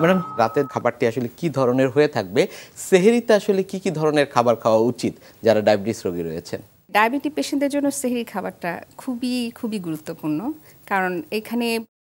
Madam, রাতের খাবারটি আসলে কি ধরনের হয়ে থাকবে? সেহেরিতে আসলে কি কি ধরনের খাবার খাওয়া উচিত যারা ডায়াবেটিস রোগী রয়েছেন? ডায়াবেটিক পেশেন্টদের জন্য সেহেরি খাবারটা খুবই খুবই গুরুত্বপূর্ণ। কারণ এখানে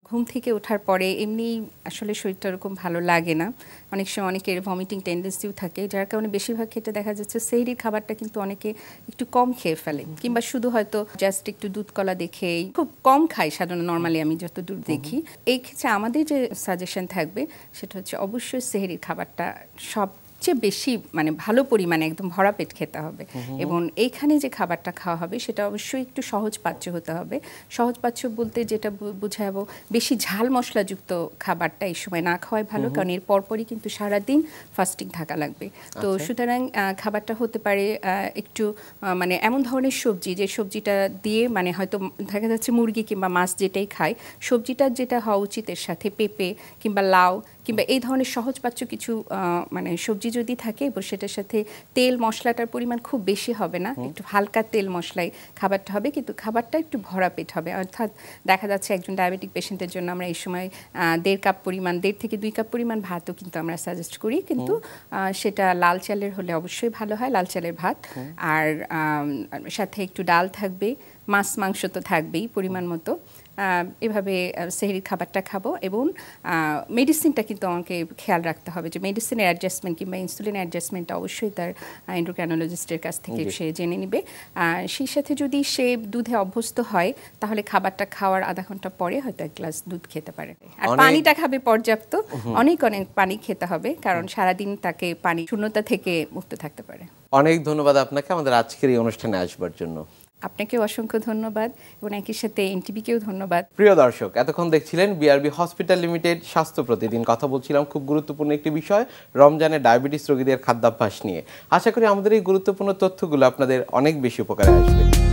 ঘুম থেকে ওঠার পরে এমনি আসলে শরীরটা ওরকম ভালো লাগে না। অনেক সময় অনেকের ভমিটিং টেন্ডেন্সিও থাকে যার কারণে বেশিরভাগ ক্ষেত্রে দেখা যাচ্ছে সেহরির খাবারটা কিন্তু অনেকে একটু কম খেয়ে ফেলে। কিংবা শুধু হয়তো জাস্ট একটু দুধ কলা দেখেই খুব কম খাই সাধারণত নর্মালি আমি যত দূর দেখি। এই ক্ষেত্রে আমাদের যে সাজেশন থাকবে সেটা হচ্ছে অবশ্যই সেহেরির খাবারটা সব সবচেয়ে বেশি মানে ভালো পরিমাণে একদম ভরা পেট খেতে হবে। এবং এইখানে যে খাবারটা খাওয়া হবে সেটা অবশ্যই একটু সহজ পাচ্য হতে হবে। সহজ পাচ্য বলতে যেটা বুঝাবো বেশি ঝাল মশলাযুক্ত খাবারটা এই সময় না খাওয়াই ভালো কারণ এর পরপরই কিন্তু সারাদিন ফাস্টিং থাকা লাগবে। তো সুতরাং আহ, খাবারটা হতে পারে একটু মানে এমন ধরনের সবজি যে সবজিটা দিয়ে মানে হয়তো দেখা যাচ্ছে মুরগি কিংবা মাছ যেটাই খায় সবজিটা যেটা হওয়া উচিত এর সাথে পেঁপে কিংবা লাউ কিংবা এই ধরনের সহজপাচ্য কিছু মানে সবজি যদি থাকে এবং সেটার সাথে তেল মশলাটার পরিমাণ খুব বেশি হবে না। একটু হালকা তেল মশলায় খাবারটা হবে কিন্তু খাবারটা একটু ভরা পেট হবে। অর্থাৎ দেখা যাচ্ছে একজন ডায়াবেটিক পেশেন্টের জন্য আমরা এই সময় দেড় কাপ পরিমাণ দেড় থেকে দুই কাপ পরিমাণ ভাতও কিন্তু আমরা সাজেস্ট করি। কিন্তু সেটা লাল চালের হলে অবশ্যই ভালো হয় লাল চালের ভাত। আর সাথে একটু ডাল থাকবে মাছ মাংস তো থাকবেই পরিমাণ মতো। এভাবে সেহরির খাবারটা খাব এবং মেডিসিনটা কিন্তু আমাকে খেয়াল রাখতে হবে যে মেডিসিনের অ্যাডজাস্টমেন্ট কিংবা ইনসুলিন অ্যাডজাস্টমেন্ট অবশ্যই তার এন্ডোক্রানোলজিস্টের কাছ থেকে সে জেনে নেবে। সেই সাথে যদি সে দুধে অভ্যস্ত হয় তাহলে খাবারটা খাওয়ার আধা ঘণ্টা পরে হয়তো এক গ্লাস দুধ খেতে পারে। আর পানিটা খাবে পর্যাপ্ত। অনেক অনেক পানি খেতে হবে কারণ সারাদিন তাকে পানি শূন্যতা থেকে মুক্ত থাকতে পারে। অনেক ধন্যবাদ আপনাকে। আমাদের আজকের এই অনুষ্ঠানে আসবার জন্য। আপনাকেও অসংখ্য ধন্যবাদ এবং একই সাথে এনটিভিকেও ধন্যবাদ। প্রিয় দর্শক, এতক্ষণ দেখছিলেন বিআরবি হসপিটাল লিমিটেড স্বাস্থ্য প্রতিদিন কথা বলছিলাম খুব গুরুত্বপূর্ণ একটি বিষয়, রমজানে ডায়াবেটিস রোগীদের খাদ্যাভ্যাস নিয়ে। আশা করি আমাদের এই গুরুত্বপূর্ণ তথ্যগুলো আপনাদের অনেক বেশি উপকারে আসবে।